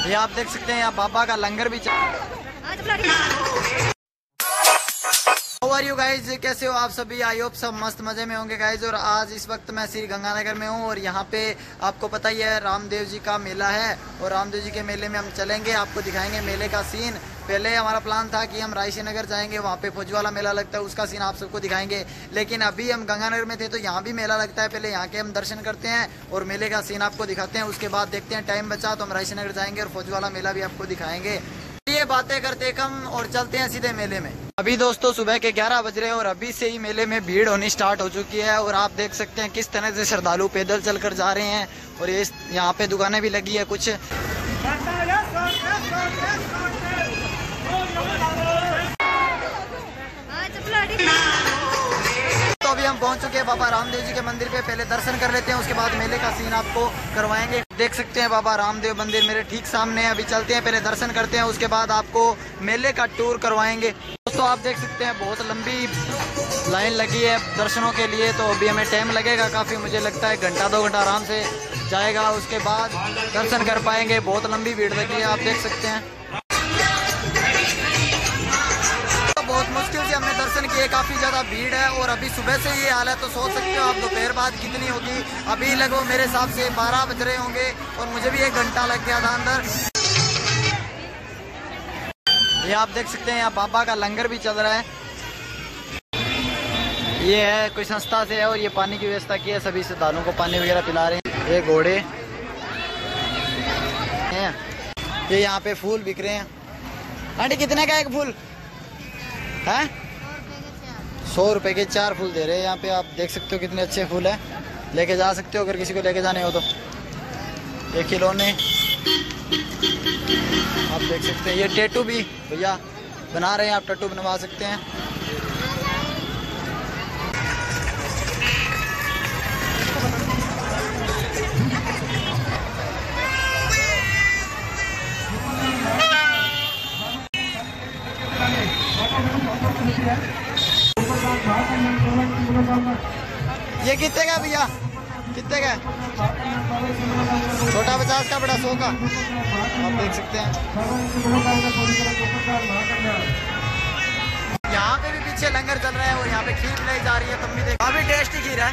ये आप देख सकते हैं, यहाँ बाबा का लंगर भी आर यू गाइज़ कैसे हो आप सभी? आई होप सब मस्त मज़े में होंगे गाइज़ और आज इस वक्त मैं श्री गंगानगर में हूँ, और यहाँ पे आपको पता ही है, रामदेव जी का मेला है, और रामदेव जी के मेले में हम चलेंगे, आपको दिखाएँगे मेले का सीन पहले हमारा प्लान था कि हम रायसी नगर जाएँगे, वहाँ पे फौजवाला मेला लगता है, उसका सीन आप सबको दिखाएँगे। लेकिन अभी हम गंगानगर में थे तो यहाँ भी मेला लगता है। पहले यहाँ के हम दर्शन करते हैं और मेले का सीन आपको दिखाते हैं। उसके बाद देखते हैं टाइम बचा तो हम रायसी नगर जाएँगे और फौजवाला मेला भी आपको दिखाएँगे। ये बातें करते कम और चलते हैं सीधे मेले में। अभी दोस्तों सुबह के 11 बज रहे हैं और अभी से ही मेले में भीड़ होनी स्टार्ट हो चुकी है और आप देख सकते हैं किस तरह से श्रद्धालु पैदल चलकर जा रहे हैं और ये यहाँ पे दुकानें भी लगी है कुछ। अभी हम पहुँच चुके हैं बाबा रामदेव जी के मंदिर पे। पहले दर्शन कर लेते हैं, उसके बाद मेले का सीन आपको करवाएँगे। देख सकते हैं बाबा रामदेव मंदिर मेरे ठीक सामने है, अभी चलते हैं, पहले दर्शन करते हैं, उसके बाद आपको मेले का टूर करवाएँगे। दोस्तों, आप देख सकते हैं, बहुत लंबी लाइन लगी है दर्शनों के लिए तो अभी हमें टाइम लगेगा काफ़ी, मुझे लगता है घंटा, दो घंटा आराम से जाएगा, उसके बाद दर्शन कर पाएँगे। बहुत लंबी भीड़ लगी है, आप देख सकते हैं। किए काफ़ी ज़्यादा भीड़ है और अभी सुबह से ये हाल है तो सोच सकते हो आप दोपहर बाद कितनी होगी। अभी लगभग मेरे हिसाब से 12 बज रहे होंगे और मुझे भी एक घंटा लग गया था अंदर। ये आप देख सकते हैं, यहाँ बाबा का लंगर भी चल रहा है। ये है, कोई संस्था से है और ये पानी की व्यवस्था की है, सभी श्रद्धालुओं को पानी वगैरह पिला रहे हैं। ये घोड़े हैं। ये यहाँ पे फूल बिक रहे हैं। आंटी, कितने का एक फूल? है? सौ रुपए के चार फूल दे रहे हैं। यहाँ पे आप देख सकते हो कितने अच्छे फूल हैं। लेके जा सकते हो अगर किसी को लेके जाने हो तो। ये खिलौने आप देख सकते हैं, ये टेटू भी भैया बना रहे हैं, आप टैटू बनवा सकते हैं। ये कितने का भैया? कितने का छोटा पचास का, बड़ा सौ का। आप देख सकते हैं। यहाँ पे भी पीछे लंगर चल रहे हैं और यहाँ पे खीर बनाई जा रही है तुम भी देख काफ़ी टेस्टी खीर है।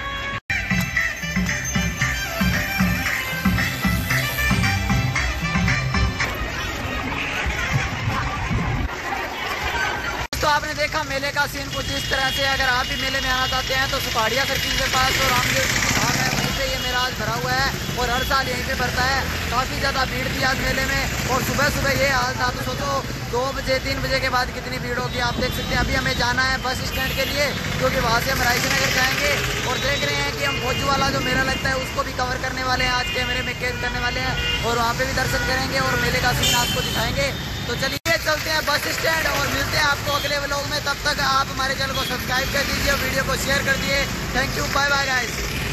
आपने देखा, मेले का सीन कुछ इस तरह से अगर आप भी मेले में आना चाहते हैं तो सुपाड़िया सर्किल के पास तो रामदेव जी की धाम है। वहीं पे ये मेला आज भरा हुआ है और हर साल यहीं पे भरता है। काफ़ी ज़्यादा भीड़ थी आज मेले में और सुबह सुबह ये हाल था। तो सोचो, दो बजे, तीन बजे के बाद कितनी भीड़ होगी, आप देख सकते हैं। अभी हमें जाना है बस स्टैंड के लिए, क्योंकि वहाँ से हम रायसी नगर जाएँगे और देख रहे हैं कि हम फौजू वाला जो मेला लगता है, उसको भी कवर करने वाले हैं। आज कैमरे में कैद करने वाले हैं और वहाँ पे भी दर्शन करेंगे और मेले का सीन आपको दिखाएँगे। तो चलिए चलते हैं बस स्टैंड और मिलते हैं आपको अगले ब्लॉग में। तब तक आप हमारे चैनल को सब्सक्राइब कर दीजिए वीडियो को शेयर कर दिए thank you bye bye guys